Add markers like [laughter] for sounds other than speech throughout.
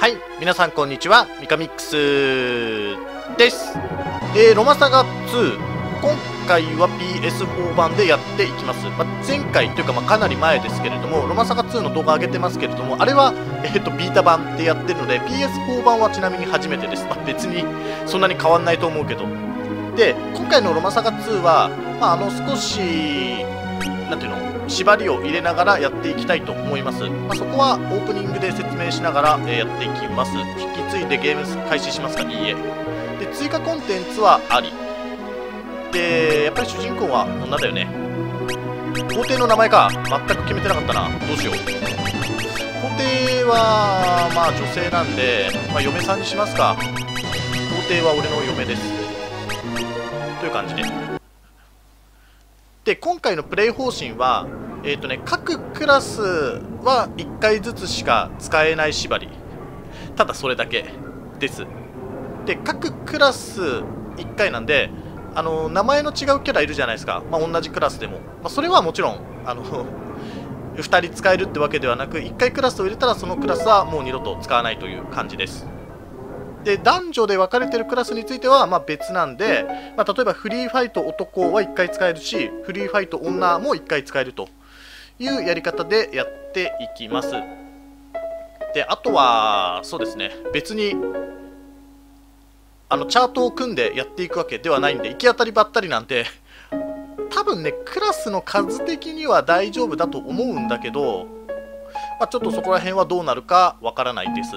はい皆さんこんにちはミカミックスです、えー、ロマサガ2今回は PS4 版でやっていきます、まあ、前回というかまあかなり前ですけれどもロマサガ2の動画上げてますけれどもあれは、[laughs] えー、とビータ版でやってるので PS4 版はちなみに初めてです、まあ、別にそんなに変わんないと思うけど。で今回のロマサガ2は、まあ、あの少しなんていうの縛りを入れながらやっていきたいと思います、まあ、そこはオープニングで説明しながら、えやっていきます。引き継いでゲーム開始しますかいいえ。で追加コンテンツはあり。でやっぱり主人公は女だよね。皇帝の名前か。全く決めてなかったな。どうしよう。皇帝はまあ女性なんで、まあ、嫁さんにしますか。皇帝は俺の嫁です。という感じで。で今回のプレイ方針は、えーとね、各クラスは1回ずつしか使えない縛り。ただそれだけです。で各クラス1回なんであの名前の違うキャラいるじゃないですか、まあ、同じクラスでも、まあ、それはもちろんあの2人使えるってわけではなく1回クラスを入れたらそのクラスはもう二度と使わないという感じです。で男女で分かれてるクラスについてはまあ別なんで、まあ、例えばフリーファイト男は1回使えるしフリーファイト女も1回使えるというやり方でやっていきます。であとはそうですね。別にあのチャートを組んでやっていくわけではないんで行き当たりばったりなんで多分ねクラスの数的には大丈夫だと思うんだけど、まあ、ちょっとそこら辺はどうなるかわからないです。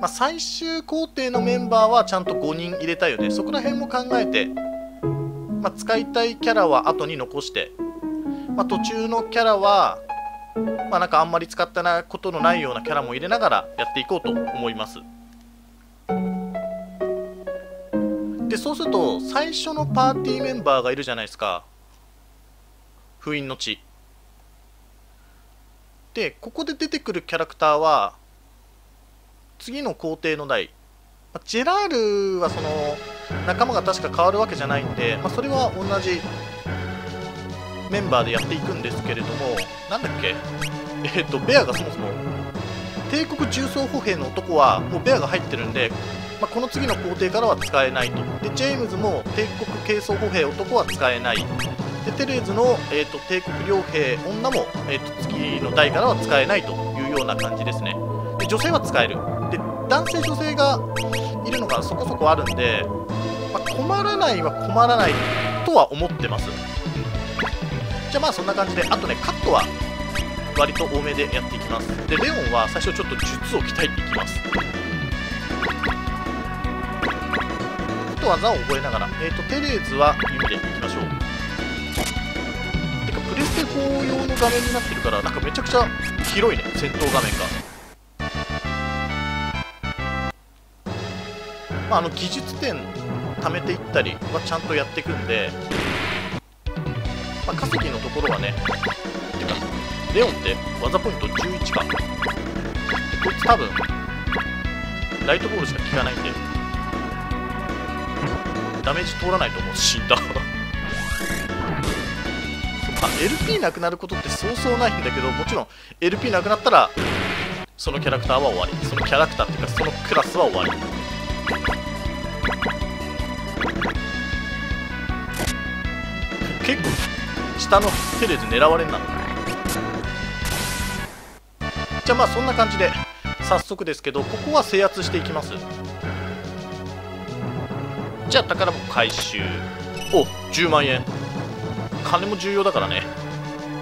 まあ、最終工程のメンバーはちゃんと5人入れたいよね。そこら辺も考えて、まあ、使いたいキャラは後に残して、まあ、途中のキャラは、まあ、なんかあんまり使ったなことのないようなキャラも入れながらやっていこうと思います。でそうすると最初のパーティーメンバーがいるじゃないですか。封印の地。でここで出てくるキャラクターは次の皇帝の代まあジェラールはその仲間が確か変わるわけじゃないんで、まあ、それは同じメンバーでやっていくんですけれどもなんだっけ？えっ、とベアがそもそも帝国重装歩兵の男はもうベアが入ってるんで、まあ、この次の皇帝からは使えないと。でジェームズも帝国軽装歩兵男は使えない。でテレーズの、えー、と帝国両兵女も、えー、と次の代からは使えないというような感じですね。で女性は使える。男性女性がいるのがそこそこあるんで、まあ、困らないは困らないとは思ってます。じゃあまあそんな感じであとねカットは割と多めでやっていきます。でレオンは最初ちょっと術を鍛えていきます。あと技を覚えながら、えー、とテレーズは弓でいきましょう。てかプレステ4用の画面になってるからなんかめちゃくちゃ広いね戦闘画面が。まあ、あの技術点貯めていったりはちゃんとやっていくんで、まあ、化石のところはねてかレオンって技ポイント11か。こいつ多分ライトボールしか効かないんでダメージ通らないと思う死んだ。[laughs] まあ LP なくなることってそうそうないんだけどもちろん LP なくなったらそのキャラクターは終わり。そのキャラクターっていうかそのクラスは終わり。結構下のテレで狙われんなじゃあまあそんな感じで早速ですけどここは制圧していきます。じゃあ宝箱回収。お10万円。金も重要だからね。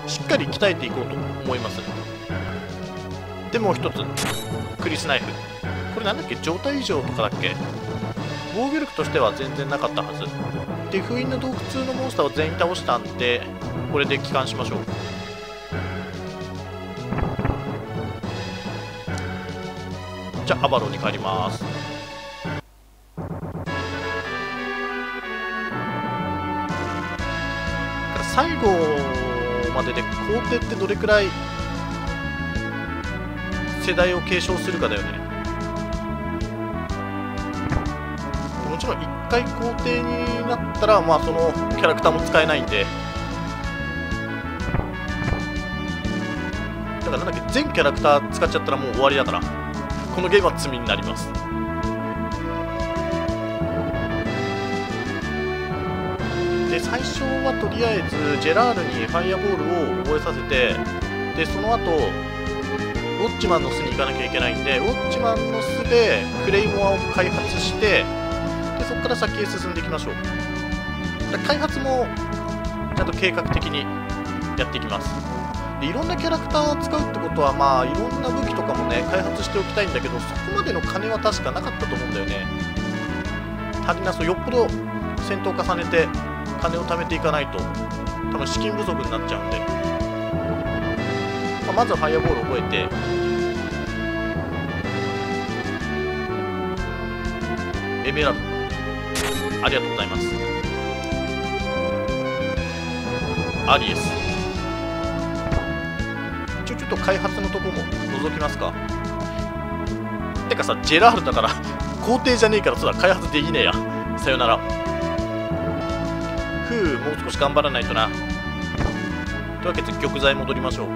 しっかり鍛えていこうと思います。でもう一つ。クリスナイフ。これなんだっけ？状態異常とかだっけ？防御力としては全然なかったはず。で封印の洞窟のモンスターを全員倒したんでこれで帰還しましょう。じゃあアバロンに帰ります。最後までで皇帝ってどれくらい世代を継承するかだよね。ろん1回皇帝になったら、まあ、そのキャラクターも使えないんで。だからなんだっけ全キャラクター使っちゃったらもう終わりだからこのゲームは罪になります。で最初はとりあえずジェラールにファイアボールを覚えさせてでその後ウォッチマンの巣に行かなきゃいけないんでウォッチマンの巣でクレイモアを開発してから先へ進んでいきましょう。で開発もちゃんと計画的にやっていきます。でいろんなキャラクターを使うってことはまあいろんな武器とかもね開発しておきたいんだけどそこまでの金は確かなかったと思うんだよね。足りなそうよっぽど戦闘を重ねて金を貯めていかないと多分資金不足になっちゃうんで、まあ、まずはファイアボールを覚えて。エメラルド。ありがとうございます。アリエス。ちょちょっと開発のとこも覗きますか。てかさジェラールだから皇帝じゃねえからそうだ開発できねえや。さよなら。ふうもう少し頑張らないとな。というわけで玉座へ戻りましょう。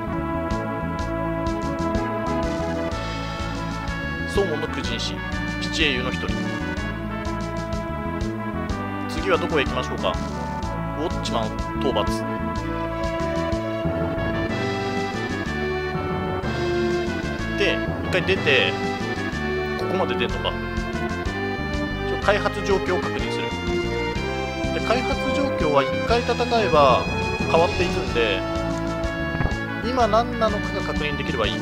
宗門の苦人師七英雄の一人。次はどこへ行きましょうか？ウォッチマン討伐。で一回出てここまで出るのか。ちょ開発状況を確認する。で開発状況は1回戦えば変わっていくんで今何なのかが確認できればいい。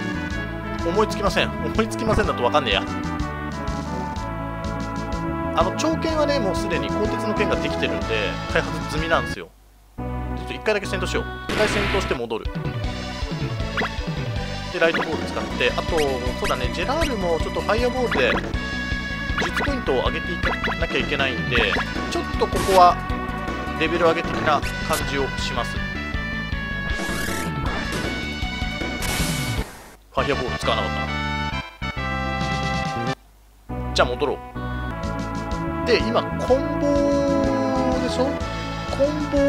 思いつきません。思いつきませんだと分かんねえや。あの長剣はねもうすでに鋼鉄の剣ができてるんで開発済みなんですよ。ちょっと1回だけ戦闘しよう。1回戦闘して戻る。でライトボール使ってあとそうだねジェラールもちょっとファイアボールで実ポイントを上げていかなきゃいけないんでちょっとここはレベル上げ的な感じをします。ファイアボール使わなかったな。じゃあ戻ろう。で今コンボでしょ？コンボを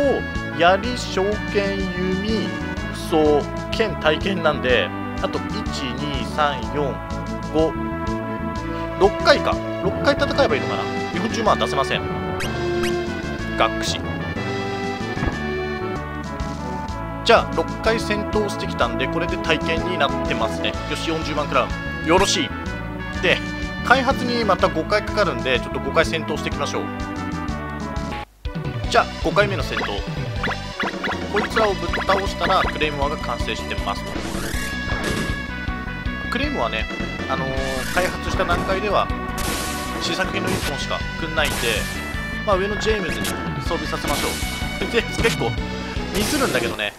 槍召剣弓武装剣体験なんであと12345回か。6回戦えばいいのかな。40万出せません。学士。じゃあ6回戦闘してきたんでこれで体験になってますね。よし40万クラウンよろしい。開発にまた5回かかるんでちょっと5回戦闘していきましょう。じゃあ5回目の戦闘こいつらをぶっ倒したらクレイモアが完成してます。クレイモアね、あのー、開発した段階では試作品の1本しかくんないんで、まあ、上のジェームズに装備させましょう。ジェームズ結構ミスるんだけどね。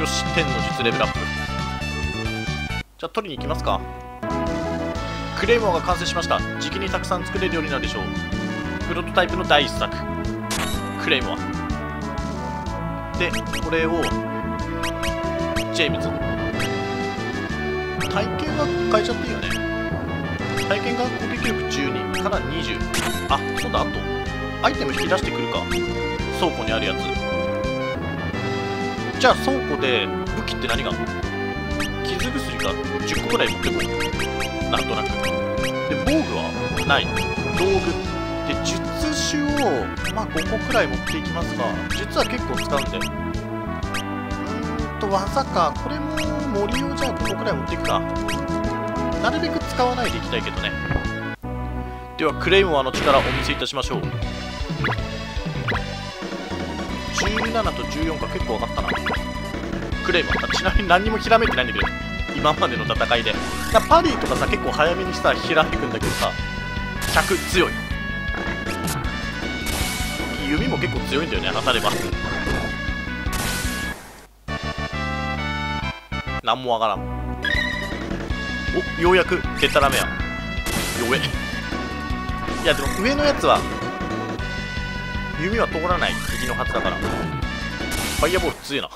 よし天の術レベルアップ。じゃあ取りに行きますか。クレイモアが完成しました。時期にたくさん作れるようになるでしょう。プロトタイプの第1作。クレイモア。でこれをジェームズ。体験は変えちゃっていいよね。体験が攻撃力12から20あそうだあとアイテム引き出してくるか。倉庫にあるやつ。じゃあ倉庫で武器って何が傷薬が10個ぐらい持ってこうなんとなく。で防具はない。道具。で術種をまあ5個くらい持っていきますが実は結構使うんで。うーんと技か。これも森をじゃあ5個くらい持っていくか。なるべく使わないでいきたいけどね。ではクレイモアの力をお見せいたしましょう。17と14か結構分かったな。クレイモアちなみに何にもひらめいてないんだけど。今までの戦いで。パリーとかさ結構早めにさひらめくんだけどさ100強い。弓も結構強いんだよね当たれば。何もわからん。おようやくデタラメや。弱えいやでも上のやつは弓は通らない。敵のはずだから。ファイアボール強えな。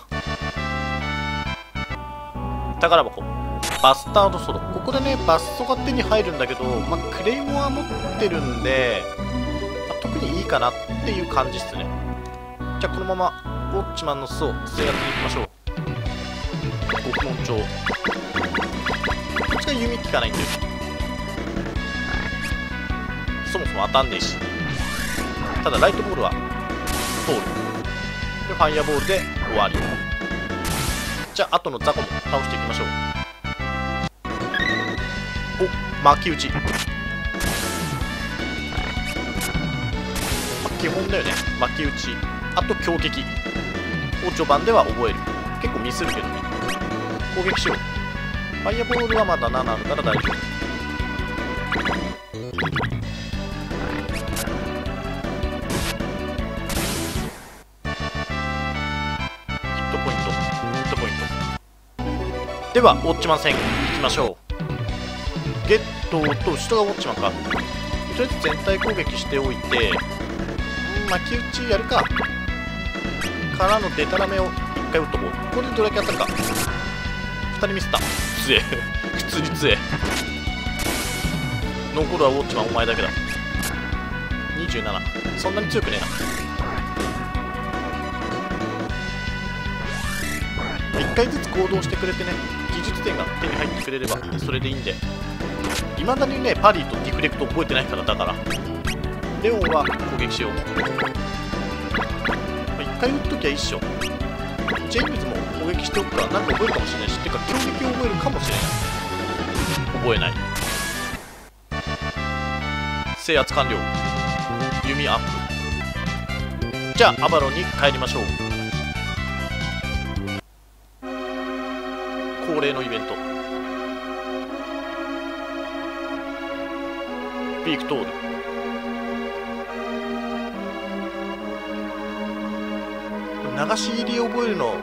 宝箱。バスタードソードここでねバストが手に入るんだけど、まあ、クレイモア持ってるんで、まあ、特にいいかなっていう感じっすね。じゃあこのままウォッチマンの巣を制圧に行きましょう。調こっちが弓効かないんだよそもそも当たんねえし。ただライトボールは通る。でファイヤーボールで終わり。じゃあ後の雑魚も倒していきましょう。巻き打ち、まあ、基本だよね。巻き打ち。あと強撃。を序盤では覚える。結構ミスるけどね。攻撃しよう。ファイアボールはまだ7あるから大丈夫。ではウォッチマン戦。いきましょう。ゲットと後ろがウォッチマンかとりあえず全体攻撃しておいてん巻き打ちやるか。からのデタラメを1回打っとこう。これでどれだけ当たるか。2人ミスった。強え。普通に強え。残るはウォッチマンお前だけだ。27そんなに強くねえな。1回ずつ行動してくれてね。技術点が手に入ってくれればそれでいいんで。いまだにねパリとディフレクト覚えてないからだから。レオンは攻撃しよう。1回打っときゃいいっしょ。ジェームズも攻撃しておくからなんか覚えるかもしれないし。っていうか強撃を覚えるかもしれない。覚えない。制圧完了。弓アップ。じゃあアバロンに帰りましょう。恒例のイベント。ピークトール流し入り覚えるの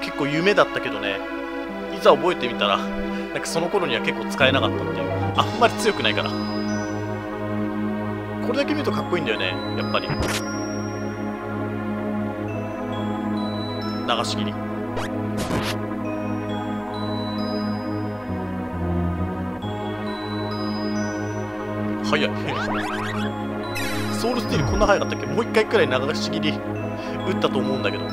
結構夢だったけどね。いざ覚えてみたらなんかその頃には結構使えなかったっていう。あんまり強くないから。これだけ見るとかっこいいんだよねやっぱり。流し切り。早い。ソウルスティールこんな早かったっけ？もう一回くらい流し切り。打ったと思うんだけど。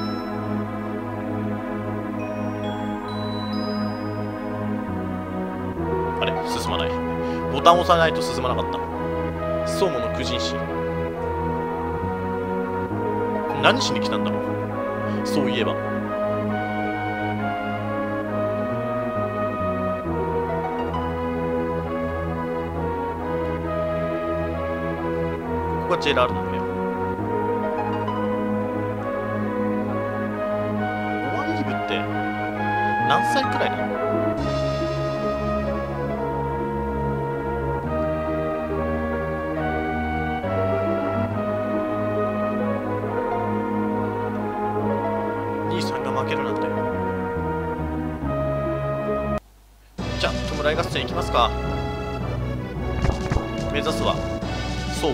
あれ？進まない。ボタン押さないと進まなかった。相馬の苦人誌何しに来たんだろう？そういえば。ここが JR の部屋オワンギブって何歳くらいなの？兄さんが負けるなんて。じゃあ弔い合戦いきますか。目指すはそう。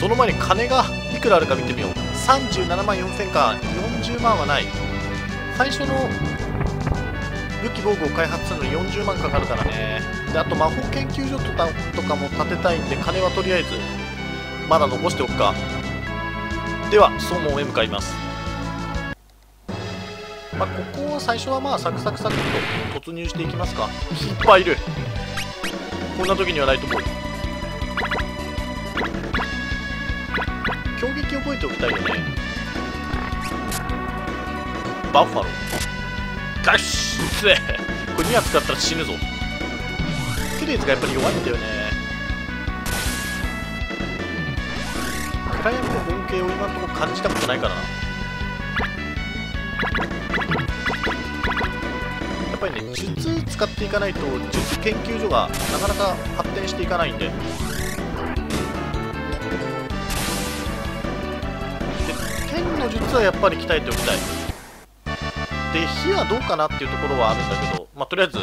その前に金がいくらあるか見てみよう。37万4000か40万はない。最初の武器防具を開発するのに40万かかるからね。であと魔法研究所とかも建てたいんで金はとりあえずまだ残しておくか。では総門へ向かいます。まあ、ここを最初はまあサクサクサクと突入していきますか。いっぱいいる。こんな時にはライトボール攻撃覚えておきたいよねバッファロー。ガッシュこれ2発使ったら死ぬぞ。テレーズがやっぱり弱いんだよね。暗闇の恩恵を今のところ感じたことないからな。やっぱりね術使っていかないと術研究所がなかなか発展していかないんで。で剣の術はやっぱり鍛えておきたいで火はどうかなっていうところはあるんだけどまあとりあえず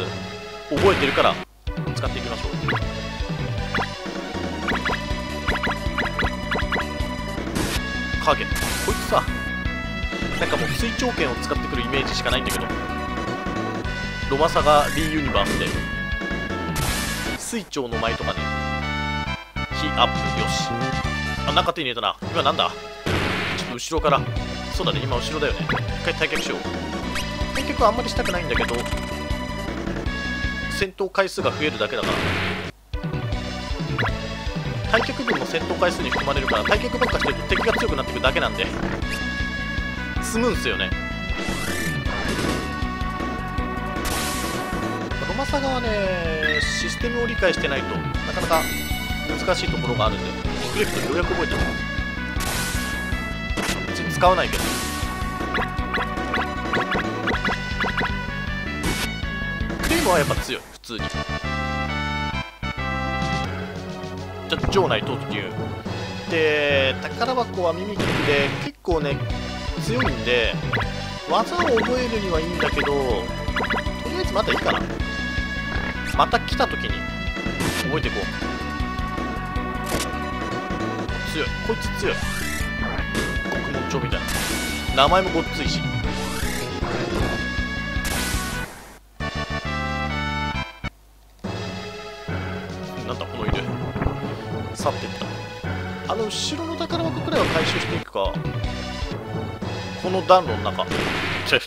覚えてるから使っていきましょう。影。こいつさなんかもう水長剣を使ってくるイメージしかないんだけど。ロマサガ D ユニバースで水長の舞とかね。火アップ。よし。あ中手に入れたな。今なんだ？後ろから。そうだね今後ろだよね。一回退却しよう。対極はあんまりしたくないんだけど。戦闘回数が増えるだけだから対極分も戦闘回数に含まれるから対極ばっかしてると敵が強くなっていくだけなんで。積むんすよね。ロマサガはねシステムを理解してないとなかなか難しいところがあるんでクレフトようやく覚えてます。使わないけど。クレイムはやっぱ強い普通に。じゃ場内突入で宝箱はミミックで結構ね強いんで技を覚えるにはいいんだけどとりあえずまだいいかな。また来た時に覚えていこう。強い。こいつ強い。長みたいな。名前もごっついし。なんだこの犬。去っていった。あの後ろの宝箱くらいは回収していくか。この暖炉の中。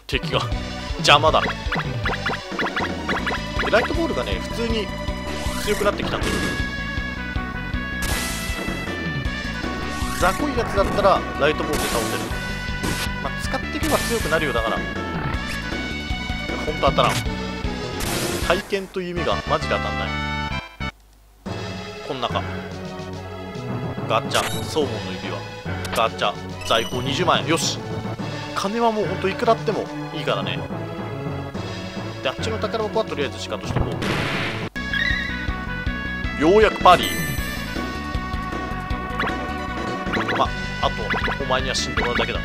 敵が。邪魔だ。ライトボールがね普通に強くなってきたんだよ。雑魚いやつだったらライトボールで倒せる、まあ、使っていけば強くなるよだから。ほんと当たらん。体験という意味がマジで当たんない。こん中ガチャ。ソーモンの指輪。ガチャ。在庫20万円。よし。金はもうほんといくらあってもいいからね。であっちの宝箱はとりあえずシカとしてこうようやくパーリあとお前には死んでもらうだけだ。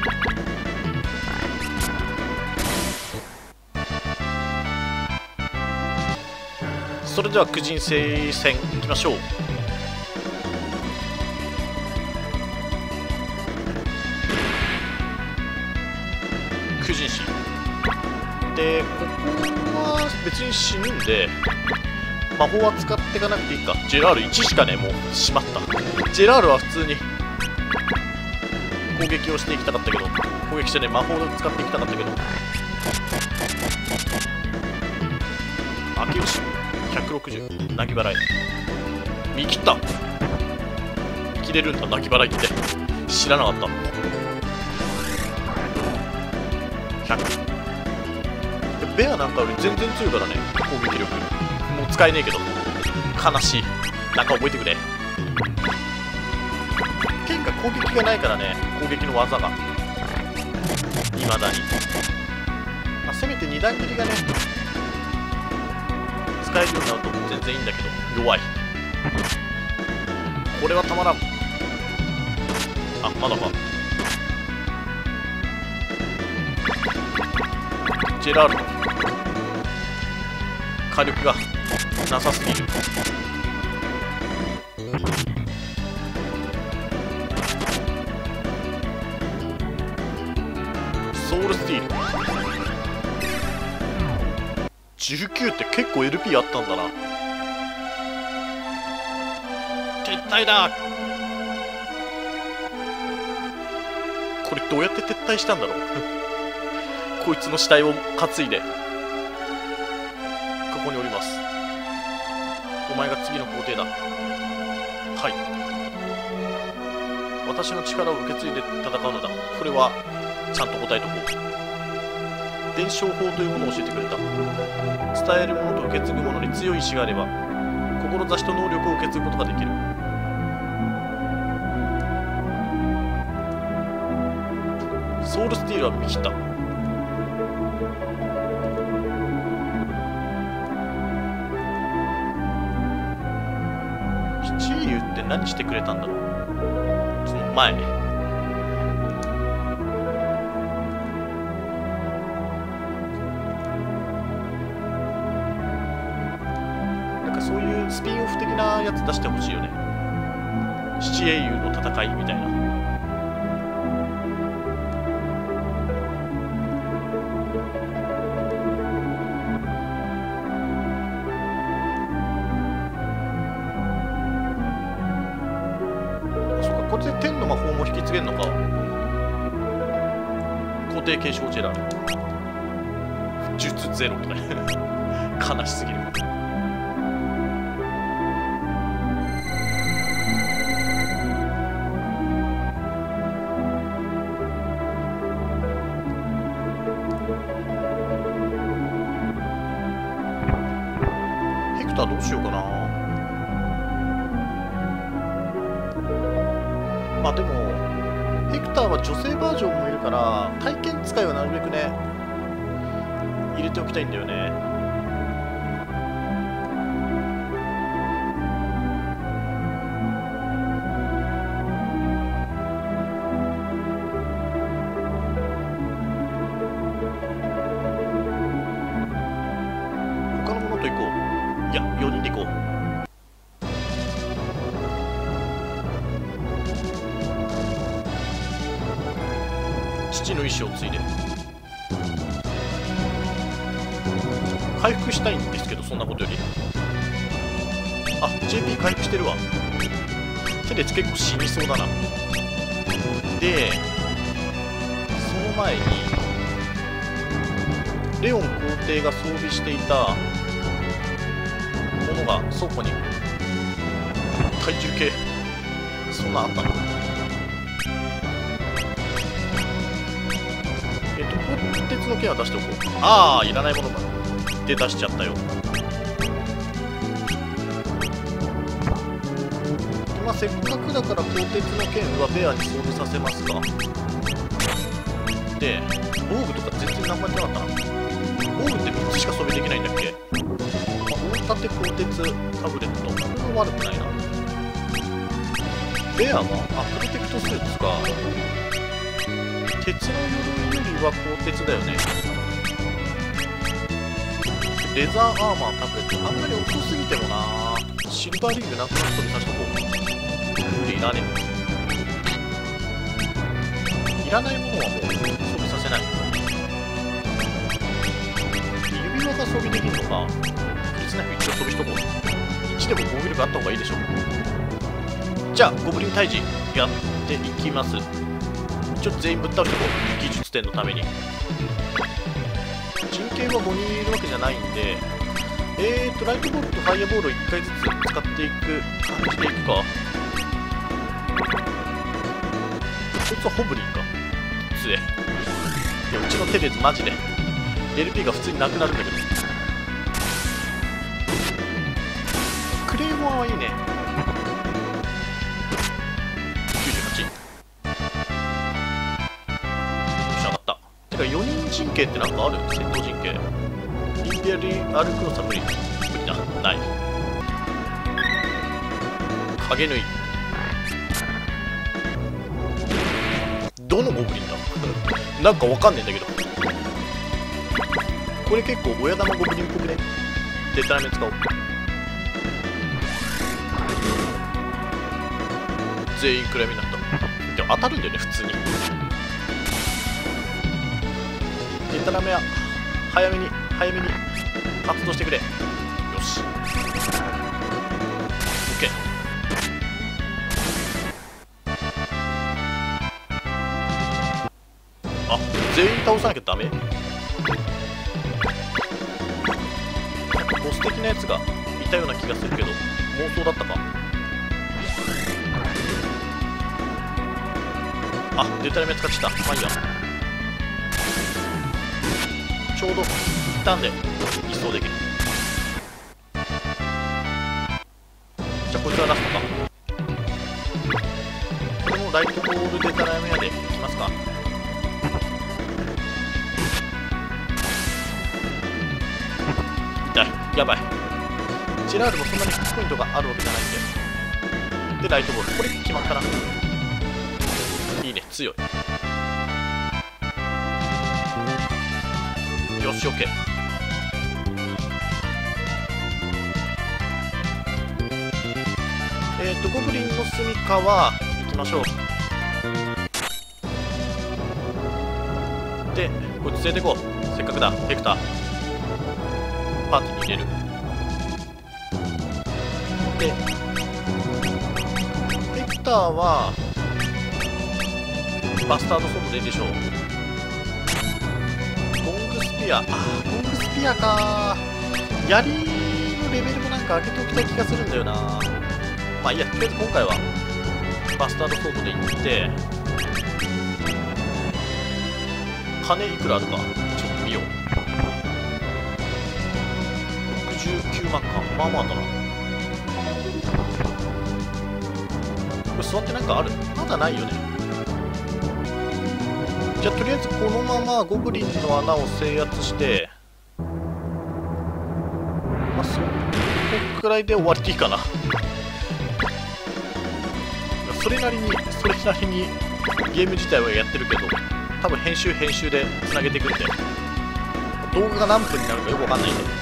それでは九人聖戦いきましょう。九人士でここは別に死ぬんで魔法は使っていかなくていいか。ジェラール1しかねもうしまった。ジェラールは普通に攻撃をしていきたかったけど攻撃してね魔法を使っていきたかったけど。明吉160泣き払い。見切った。切れるんだ。泣き払いって。知らなかった。100ベアなんかより全然強いからね。攻撃力。もう使えねえけど。悲しい。なんか覚えてくれ。剣が攻撃がないからね攻撃の技が。未だに、まあ、せめて2段切りがね使えるようになると全然いいんだけど弱い。これはたまらん。あまだかジェラールド。火力がなさすぎる。19って結構 LP あったんだな。撤退だ。これどうやって撤退したんだろう。[laughs] こいつの死体を担いで。ここにおります。お前が次の皇帝だ。はい。私の力を受け継いで戦うのだ。これはちゃんと答えとこう。伝承法というものを教えてくれた。伝えるものと受け継ぐものに強い意志があれば志と能力を受け継ぐことができる。ソウルスティールは見切った。七英雄って何してくれたんだろう。その前やつ出してほしいよね。七英雄の戦いみたいな。そっかこれで天の魔法も引き継げるのか。皇帝継承ジェラル術ゼロとか [laughs] 悲しすぎる。たいんだよね。他のものと行こう。いや4人で行こう。父の意志を継いで。回復したいんですけどそんなことより。あ JP 回復してるわ。テレツ結構死にそうだな。でその前にレオン皇帝が装備していたものが倉庫に体重計。そんなあったの。えっと、鋼鉄の剣は出しておこう。ああ、いらないものかなで出しちゃったよ。まあ、せっかくだから鋼鉄の剣はベアに装備させますか。で、防具とか全然何もやってなかったな。防具って3つしか装備できないんだっけ、まあ、大盾鋼鉄タブレット。これは悪くないな。ベアはあ、プロテクトスーツか。鉄の鎧よりは鋼鉄だよねレザーアーマータブレットあんまり遅すぎてもな。シルバーリングなんとなく飛びさしとこうクールいらね。いらないものはもう装備させない。指輪が装備できるのかクリスナイフ一応装備しとこう。1でも防御力あった方がいいでしょじゃあゴブリン退治やっていきます。ちょっと全員ぶっ倒してこう。技術点のために。人権は5人いるわけじゃないんでえーとライトボールとファイアボールを1回ずつ使っていく感じでいくか。こいつはホブリンか。つえいやうちのテレズマジで。LP が普通になくなるんだけど。クレーモアはいいね。人陣形ってなんかある？戦闘陣形インペアリアルクロスは無理。無理だ。ない。影縫いどのゴブリンだ？なんかわかんねえんだけど。これ結構親玉ゴブリンっぽくね？デタラメ使おう。全員暗闇になった。でも当たるんだよね普通に。タラメは早めに早めに発動してくれ。よし。OK あ全員倒さなきゃダメ？ボス的なやつがいたような気がするけど妄想だったか？あデタラメ使っちゃった。まあいいや。ちょうど一旦で一掃できる。じゃあこいつはラストか。これもライトボールデタラメ屋でいきますか。痛い。やばい。ジェラールもそんなにヒットポイントがあるわけじゃないんで。でライトボール。これ決まったな。いいね。強い。よし OK えっ、ー、とゴブリンの住みかは行きましょう。でこいつ連れてこう。せっかくだ。ヘクター。パーティーに入れる。でヘクターはバスタードソードでいいでしょう。ピア。あーゴングリアか。槍のレベルもなんか上げておきたい気がするんだよな。まあいいやとりあえず今回はバスタードソードで行って金いくらあるかちょっと見よう。69万かまあまあだな。これ座ってなんかある？まだないよね。じゃあとりあえずこのままゴブリンの穴を制圧してまあそこくらいで終わりでいいかな。それなりにそれなりにゲーム自体はやってるけど多分編集編集でつなげていくんで動画が何分になるかよくわかんないんで。とり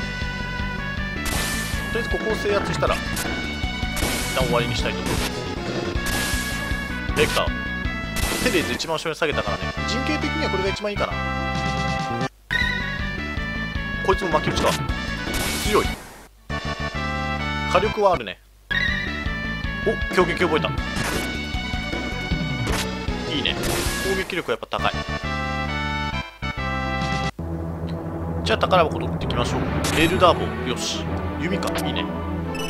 あえずここを制圧したら一旦終わりにしたいと思いますレクター。テレーズ一番後ろに下げたからね。陣形的にはこれが一番いいかな。こいつも巻き打ちか強い。火力はあるね。お強撃覚えた。いいね。攻撃力はやっぱ高い。じゃあ宝箱取っていきましょう。エルダー。ボよし。弓か。いいね。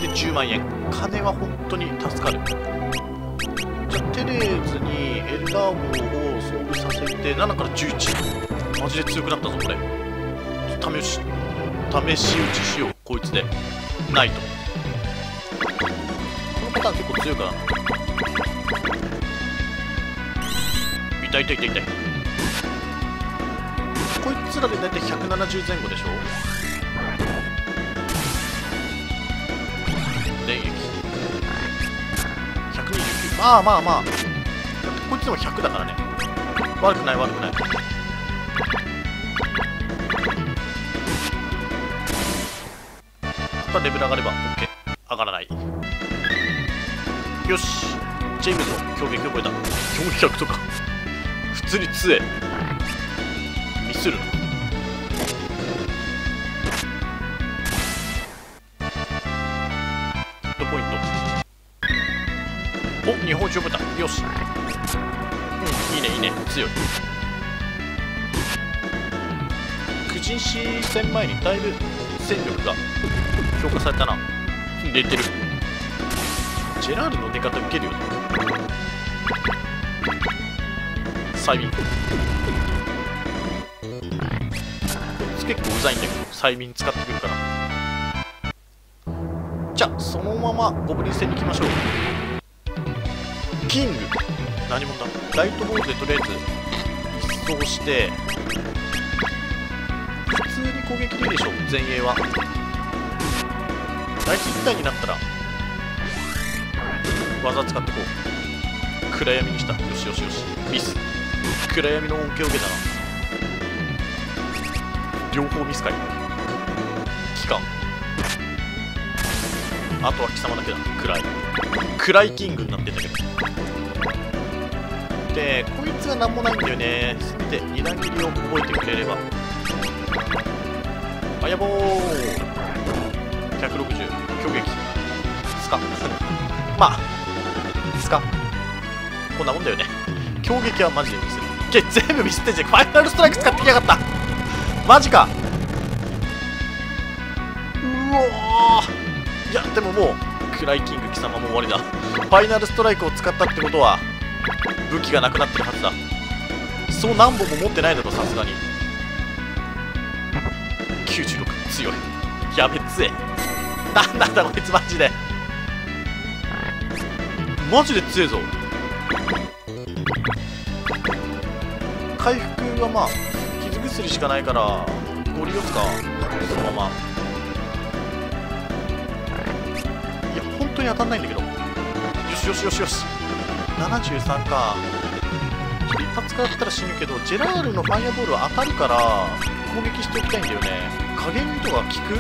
で10万円。金は本当に助かる。じゃあテレーズにエルダーボを装備させて7から11マジで強くなったぞこれ試し試し撃ちしようこいつでないとこのパターン結構強いからな痛い痛い痛い痛いこいつらで大体170前後でしょ電撃129まあまあまあだっても100だからね。悪くない悪くない。やっぱレベル上がれば OK 上がらない。よし。ジェームズの強撃覚えた。400とか。普通に強え。ミスる。ヒットポイント。お日本一覚えた。よし。いいねいいね。強い。九人視戦前にだいぶ戦力が強化されたな。出てる。ジェラールの出方受けるよね。催眠。こいつ結構うざいんだけど催眠使ってくるから。じゃあそのままゴブリン戦に行きましょう。キング。何者だライトボールでとりあえず一掃して普通に攻撃でいいでしょ前衛は。あいつ1体になったら技使ってこう。暗闇にした。よしよしよし。ミス。暗闇の恩恵を受けたな両方ミスかい。期間。あとは貴様だけだ。暗い。暗いキングになってんだけど。でこいつが何もないんだよね。せめて二段切りを覚えてくれれば。あやぼー。160強撃。スカまあスカこんなもんだよね。強撃はマジでミスるけ全部ミスってんじゃん。ファイナルストライク使ってきやがった。マジか。うおー。いやでももうクライキング貴様も終わりだ。ファイナルストライクを使ったってことは武器がなくなってるはずだ。そう何本も持ってないだろさすがに。96強い。やべっつえ。なんなんだこいつマジで。マジで強えぞ。回復はまあ傷薬しかないからゴリ押すかそのまま。いや本当に当たんないんだけど。よしよしよしよし。73か。一発食らったら死ぬけどジェラールのファイアボールは当たるから攻撃しておきたいんだよね。加減とか効く？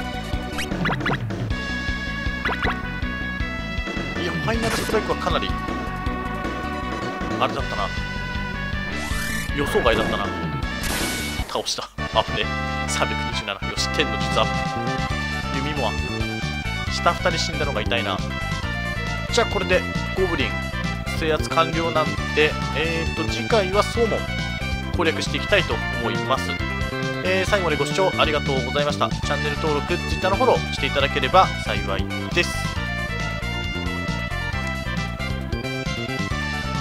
いやファイナルストライクはかなりあれだったな。予想外だったな。倒した。アップね327よし天の術アップ弓も。下2人死んだのが痛いな。じゃあこれでゴブリン。制圧完了なんでえーと次回はソーモン攻略していきたいと思います。えー最後までご視聴ありがとうございました。チャンネル登録 Twitter のフォローしていただければ幸いです。